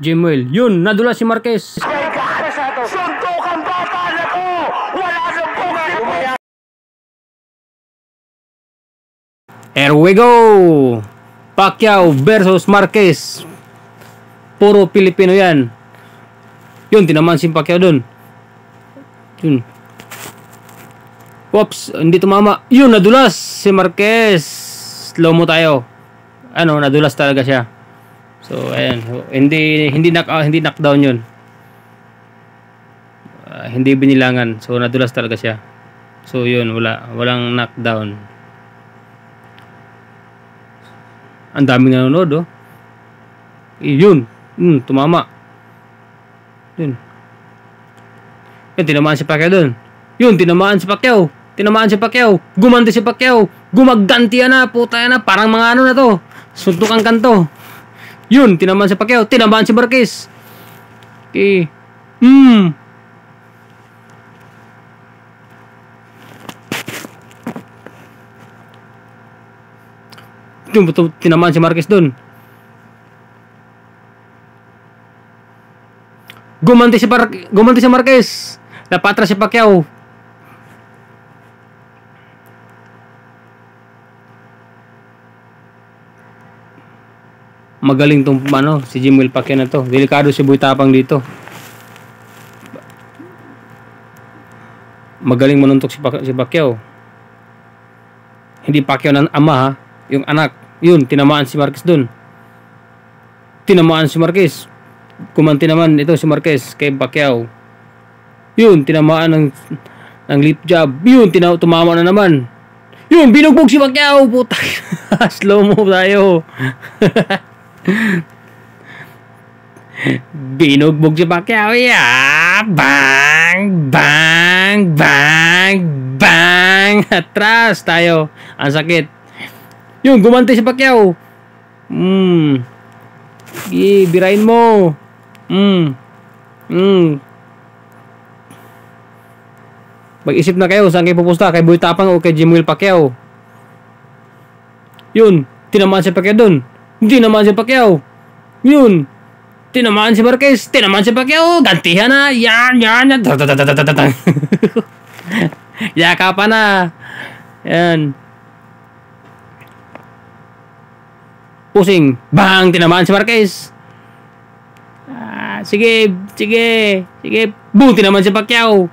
Jimuel. Yun, nadula si Marquez. Suntukan bata to! Wala sa buhay! Here we go! Pacquiao versus Marquez. Puro Pilipino yan. Yun, tinaman si Pacquiao dun. Yun. Whoops, hindi tumama. Yun, nadulas si Marquez. Slow mo tayo. Ano, nadulas talaga siya. So, ayan. Hindi hindi knock ah, hindi knockdown 'yun. Ah, hindi binilangan. So, nadulas talaga siya. So, 'yun, wala walang knockdown. Ang daming nanonood, oh. Eh, Yun. Hmm, tumama. Yun. Yun, tinamaan si Pacquiao dun. Yun, tinamaan si Pacquiao. Tinamaan si Pacquiao. Gumanti si Pacquiao. Gumagganti yan na, puta na. Parang mga ano na to. Suntukan kanto. Yun, tinamaan si Pacquiao. Tinamaan si Marquez. Okay. Hmm. Yung tinamaan si Marquez dun. Gumanti si Par gumanti si Marquez. Napatras si Pacquiao. Magaling tong ano, si Jimuel Pacquiao na to. Delikado si Boy Tapang dito. Magaling manuntok si, si Pacquiao. Hindi Pacquiao ng ama ha, yung anak. Yun, tinamaan si Marquez dun. Tinamaan si Marquez. Kumanti naman ito si Marquez kay Pacquiao. Yun, tinamaan ng ng lip jab. Yun, tina tumama na naman. Yun, binugbog si Pacquiao. Puta. Slow mo tayo. binugbog si Pacquiao. Yeah. Bang! Bang! Bang! Bang! Atras tayo. Ang sakit. Yun, gumanti si Pacquiao. Hmm. Sige, birain mo. Hmm. Hmm. Mag-isip na kayo saan kayo pupusta, kay Boy Tapang o kay Jimuel Pacquiao. Yun, tinamaan si Pacquiao dun. Hindi naman si Pacquiao. Yun, tinamaan si Marquez, tinamaan si Pacquiao, gantihan na, yan, yan, yan. Yakapan na. Yan. Pusing. Bang! Tinamaan si Marquez. Ah, sige, sige, sige. Boom! Tinamaan si Pacquiao.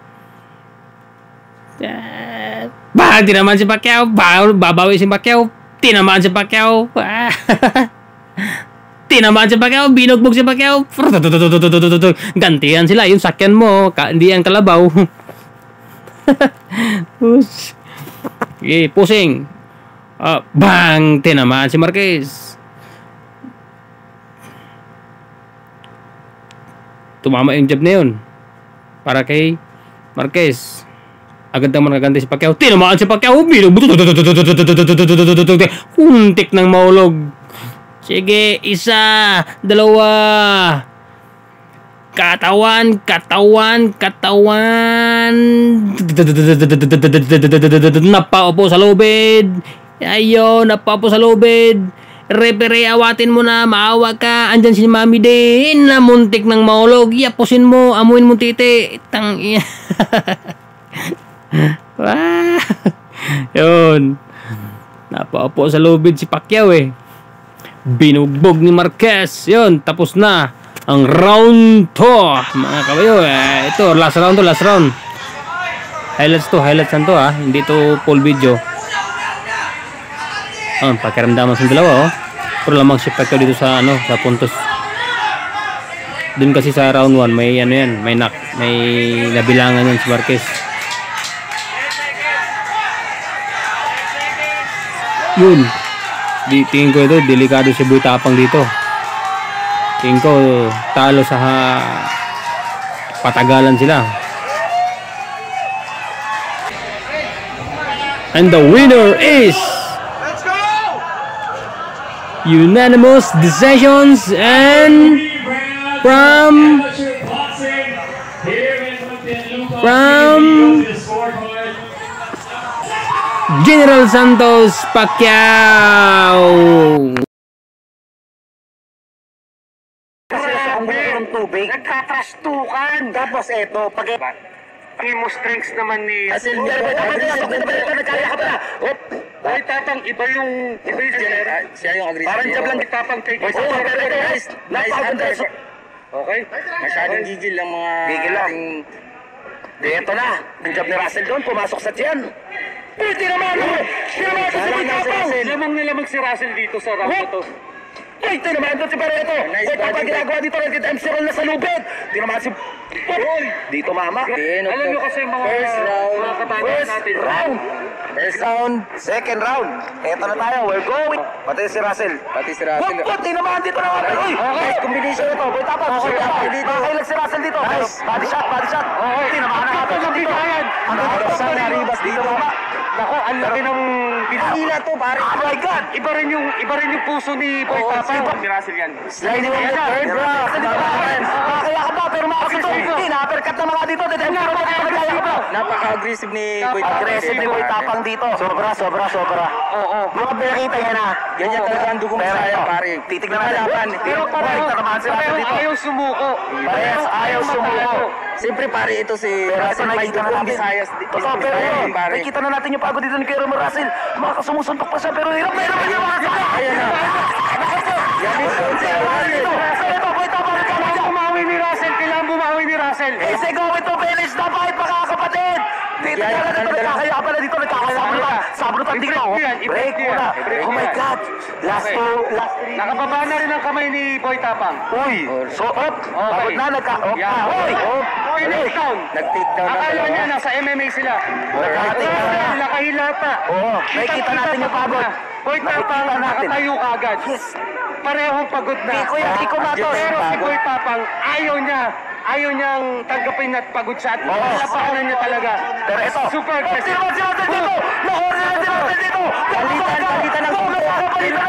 Ah, bang! Tinamaan si Pacquiao. Babawi si Pacquiao. Tinamaan si Pacquiao. Ah, Tinamaan si Pacquiao. Binugbog si Pacquiao. Gantihan sila. Yung sakyan mo. Hindi yan kalabaw. Sige, pusing. Ah, bang! Tinamaan si Marquez. tumama yung jab na yun para kay Marquez agad naman naganda si Pacquiao tinamaan si Pacquiao huntik ng maulog sige isa dalawa katawan katawan katawan napaupo sa lubid ayo napaupo sa lubid Repere, awatin mo na, maawa ka. Andyan si Mami din, na muntik ng maulog. Yapusin mo, amuin mo titi. Tang yun. Napaupo sa lubid si Pacquiao eh. Binugbog ni Marquez. Yun, tapos na ang round 2. Mga kabayo, eh, ito, last round to, last round. Highlights to, highlights to ah. Hindi to full video. Oh, pakiramdaman sa dalawa oh. Pero lamang si Pacquiao dito sa ano, sa puntos. Doon kasi sa round 1 may ano yan, may knock, may nabilangan yan si Marquez. Yun. Di, tingin ko ito, delikado si Boy Tapang dito. Tingin ko, talo sa ha, patagalan sila. And the winner is unanimous decisions and from General Santos Pacquiao ng tubig. Nagtatrastukan. Tapos eto, pag... Emo strengths naman ni... Asil! Boy Tapang, iba yung... Iba yung genera. Siya yung aggressive. Parang jab lang. Tapang take Boy Tapang, pero guys. Napakaganda. Okay? Masyadong gigil lang mga Gigil lang. ating Di, eto na. Ang jab ni Russell doon, pumasok sa tiyan. Tinamaan mo! Tinamaan ko si Boy Tapang! Lamang na lamang si Russell dito sa round na to. Ay, tinamaan doon si ito. Nice Tapang body ginagawa dito. Nagkita MC roll na sa lubid. Tinamaan si... Dito mama. Alam nyo kasi mga first round. mga kababayan First natin. round. First round, Second round. Eto na tayo. We're going. Pati si Russell. pati si Russell. Wag po, tinamaan dito na Russell. Uy, Okay. combination ito. Boy Tapang. Okay, okay, dito. Si Russell dito. Nice. Body shot, body shot. Okay. Tinamaan na ng dito. bigayan. Ang ganda sa Naribas dito. Nako, ang laki ng Hila to, pare. Oh my God! Iba rin yung iba rin yung puso ni Boy Tapang. si- Si Russell yan. Sliding on the third round. Makakaya ka ba? Pero makakito. Hindi, na-uppercut na mga dito. Dito, ka ba? Napaka-aggressive ni Boy Tapang. Aggressive ni Boy Tapang dito. Sobra, sobra, sobra. Oo. Mga pinakita niya na. Ganyan talaga ang dugong Pero saya, ito, pare. Titignan natin. Lumalaban. Pero pareho, pareho ayaw sumuko. Parehas ayaw sumuko. Siyempre, pare, ito si ito Russell may dugong natin. Visayas. Totoo, pero nakikita na natin yung pagod dito ni Kuya Romero Russell. Makakasumusuntok pa siya, pero hirap na hirap niya makakaya. Ayan na. Yan ito. Kailangan bumawi ni Russell, kailangan bumawi ni Russell. Ese gawin to, Belis na kahit makakapatid! Dito Yan, na nagkakaya pala dito, nagkakaya pala. Sabrutan dito. Break muna. Oh my. God. Last two, last three. Nakababa na rin ang kamay ni Boy Tapang. Uy, so up. Pagod na, nagka... Up na. Uy, up. Finish down. Nag-take down na Akala niya nasa MMA sila. Nagkakati ka na. Nakahila pa. Oo, nakikita natin yung pagod. Boy Tapang, nakatayo ka agad. Yes. Parehong pagod na. Iko yan, iko na to. Pero si. Boy Tapang, ayaw niya. Ayaw niyang tanggapin at pagod siya. At Oo. niya talaga. Pero ito. Super Oh, aggressive. sino ba si Russell dito? Nahuli na si Russell dito. Palitan, palitan ng Go,